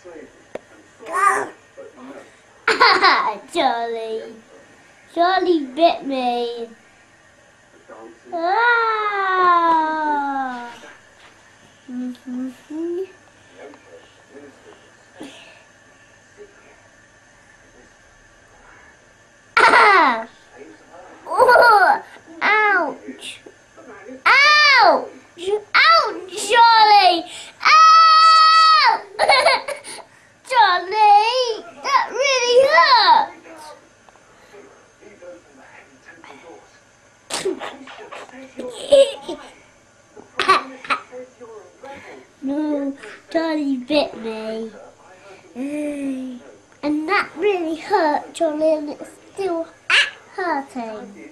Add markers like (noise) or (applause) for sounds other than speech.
(laughs) Charlie. Charlie bit me. Ah. Mhm. Ah. Oh, ouch. Ouch. Ouch, Charlie. Ow! Charlie, that really hurt. No, Charlie bit me. And that really hurt, Charlie, and it's still hurting.